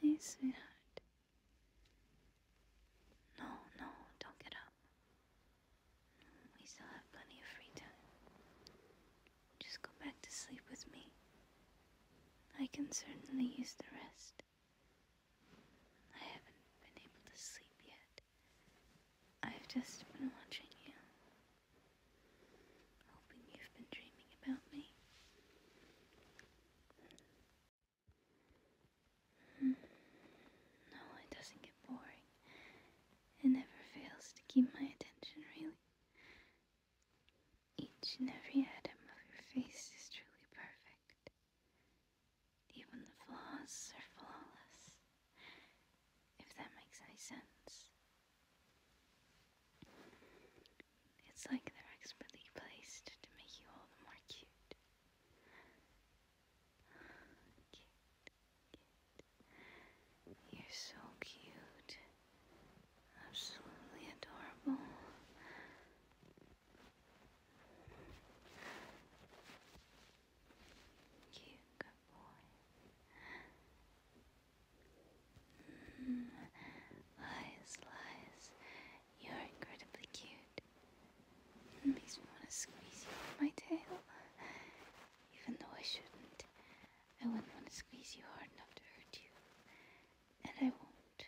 Hey, sweetheart. No, no, don't get up. We still have plenty of free time. Just go back to sleep with me. I can certainly use the rest. I haven't been able to sleep yet. I've just gimana squeeze you hard enough to hurt you, and I won't.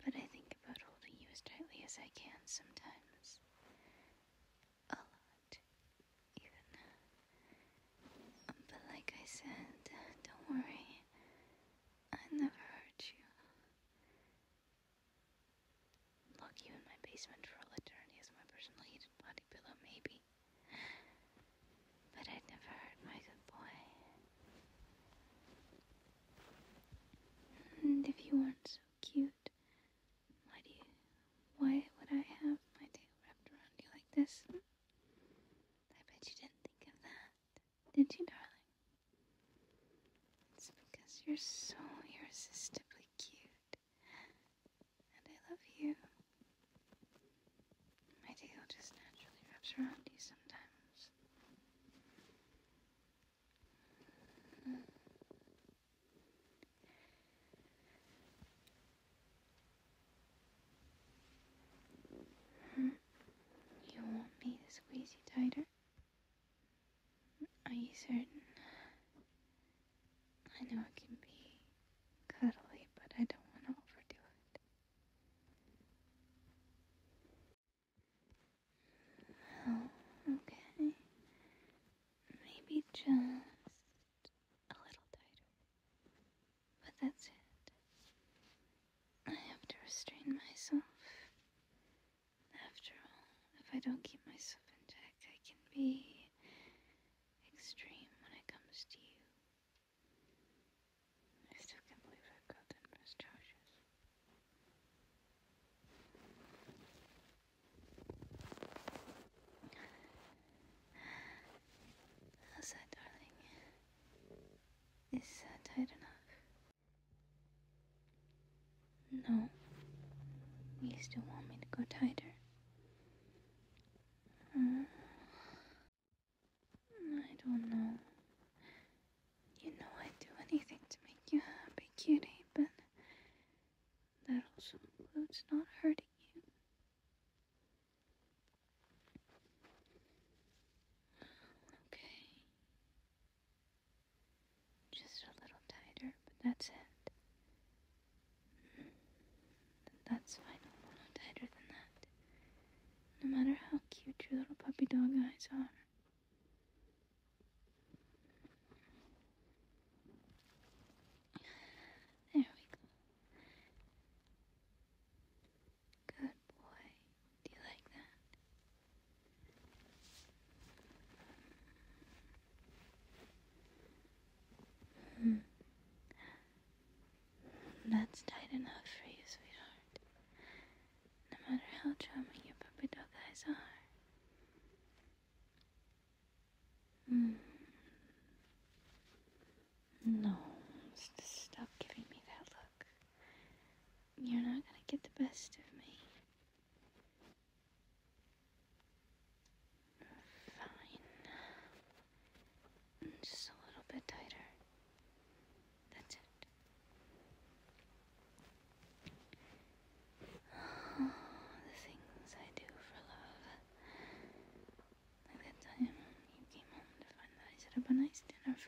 But I think about holding you as tightly as I can sometimes. A lot, even. Um, but like I said, don't worry. I never hurt you. Lock you in my basement for a little And if you weren't so cute, why do you, why would I have my tail wrapped around you like this? I bet you didn't think of that, did you, darling? It's because you're so certain. I know it can be cuddly, but I don't want to overdo it. Oh, okay. Maybe just.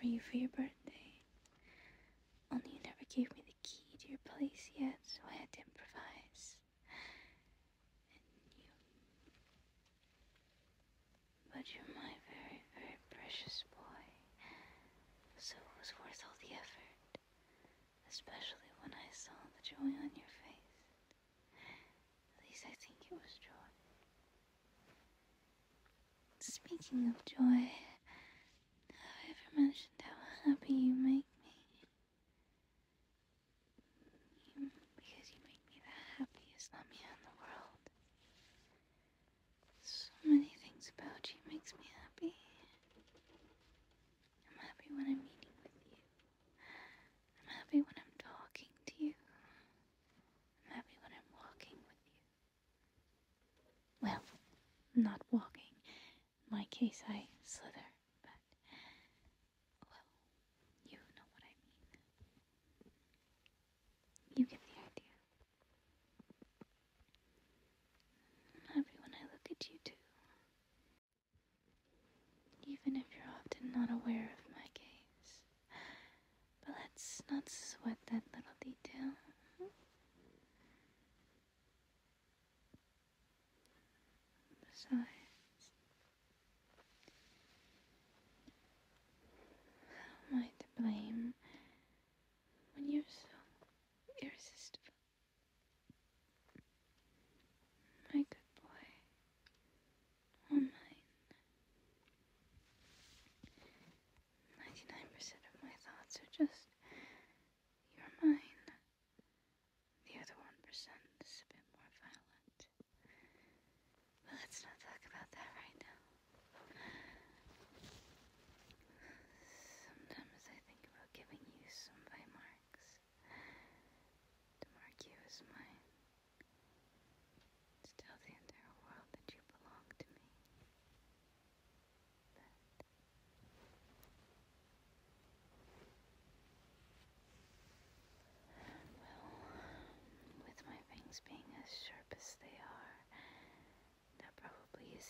for you for your birthday. Only you never gave me the key to your place yet, so I had to improvise. And you. But you're my very, very precious boy, so it was worth all the effort, especially when I saw the joy on your face. At least I think it was joy. Speaking of joy, side.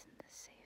in the sand.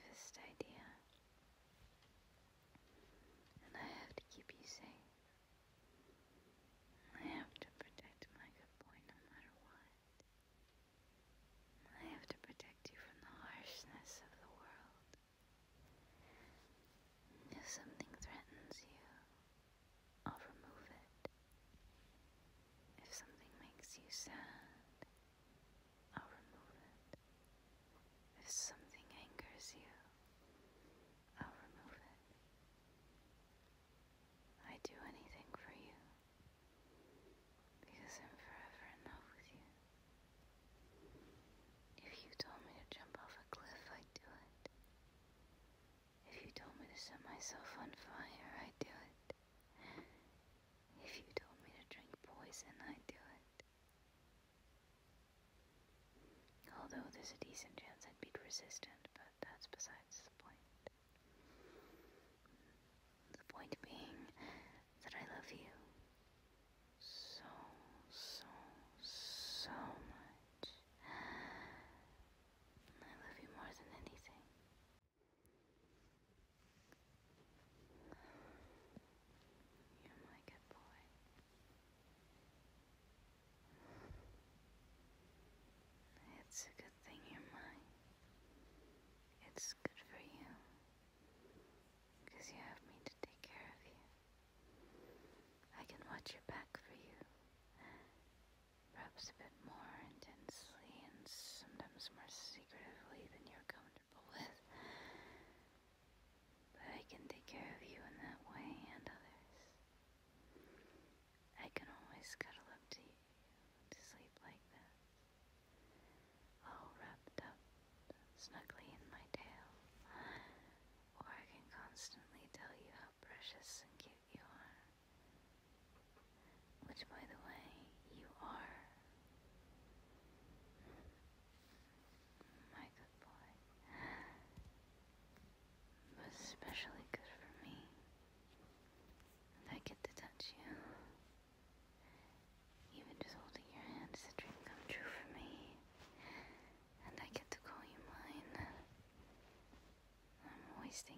myself on fire, I do it. If you told me to drink poison, I do it. Although there's a decent chance I'd be resistant,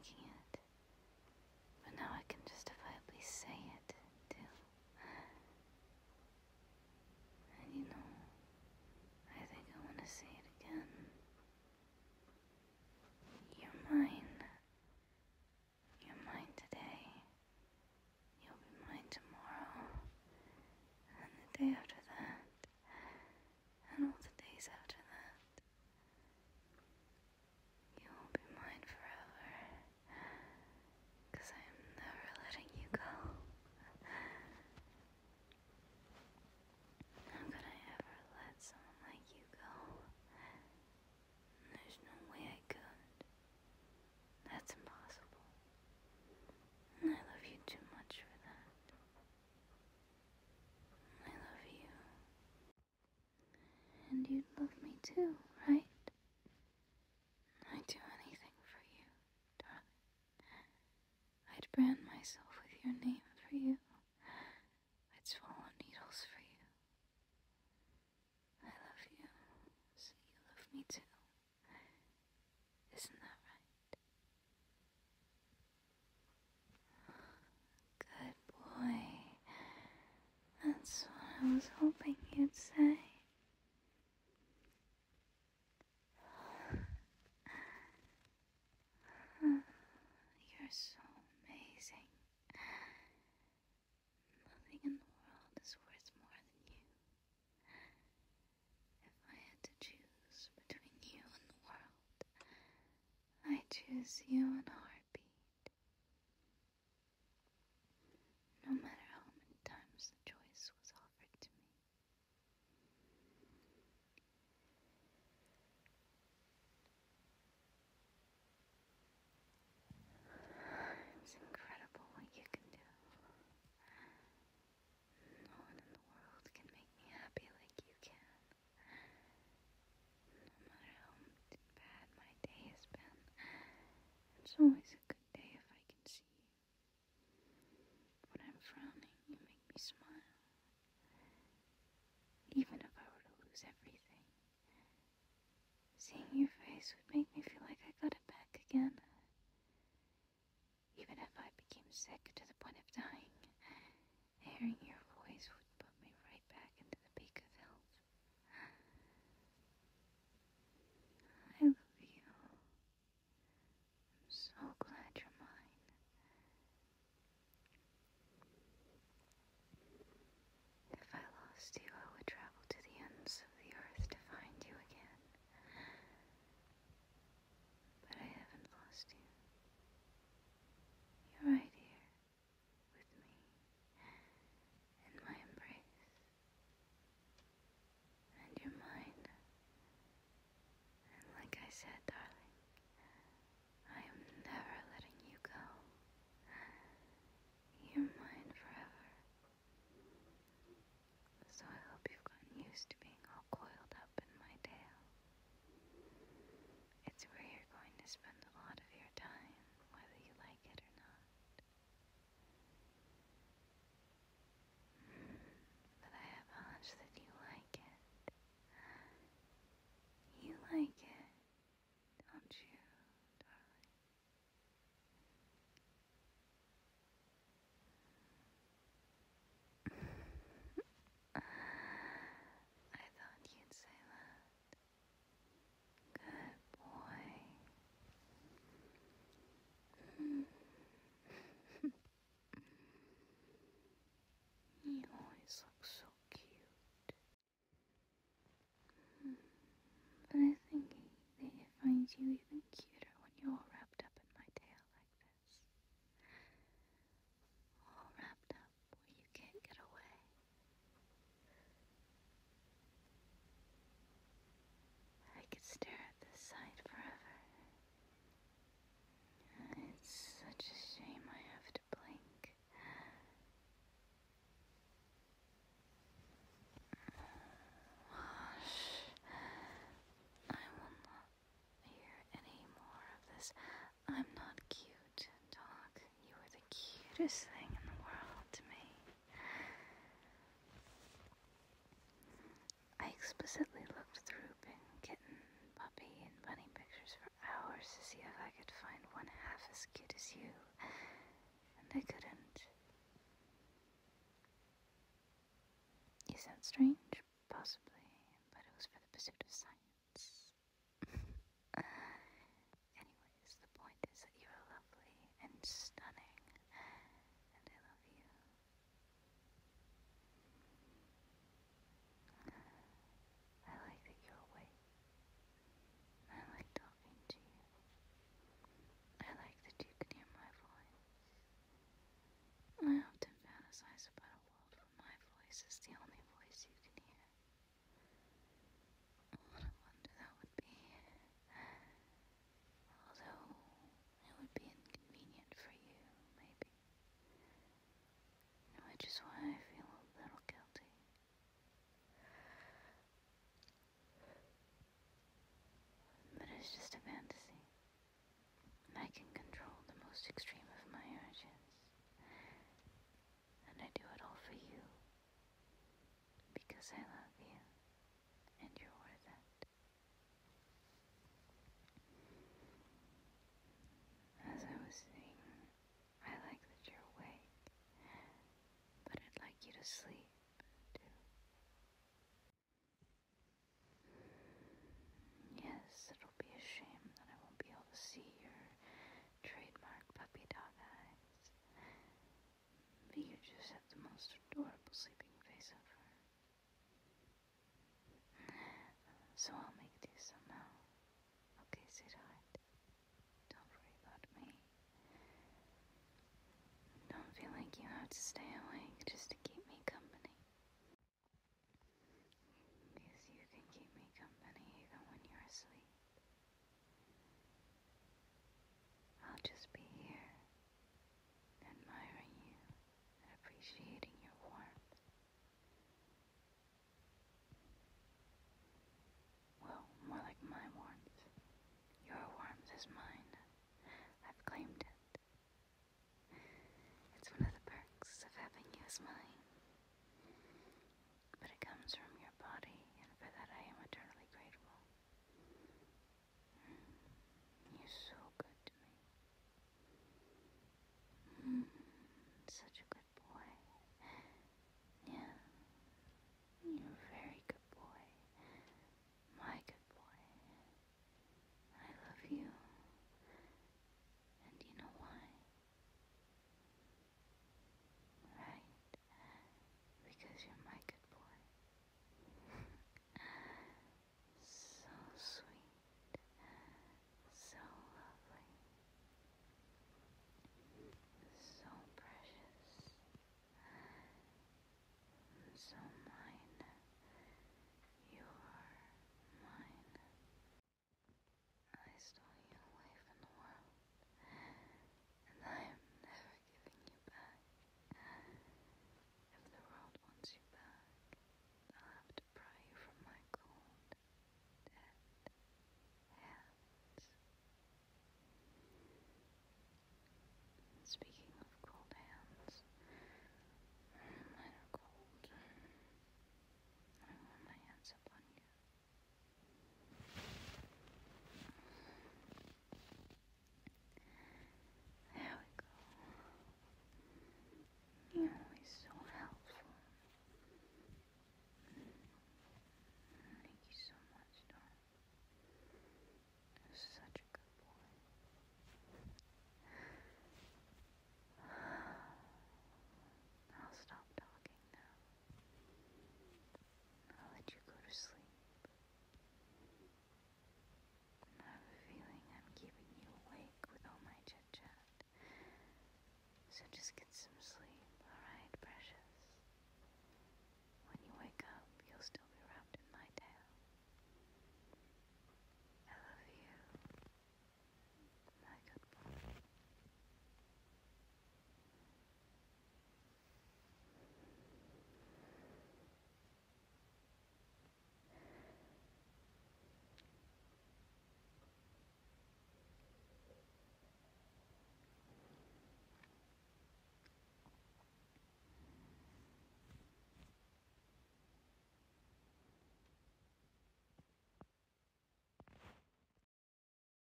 hygiene. too. Is you and I. It's always a good day if I can see you. When I'm frowning, you make me smile. Even if I were to lose everything, seeing your face would make me feel like I got it back again. Even if I became sick to the point of dying, hearing you. you even cute. strangest thing in the world to me. I explicitly looked through kitten, puppy, and bunny pictures for hours to see if I could find one half as cute as you, and I couldn't. You sound strange. this I love you and you're worth it. As I was saying, I like that you're awake, but I'd like you to sleep. so just get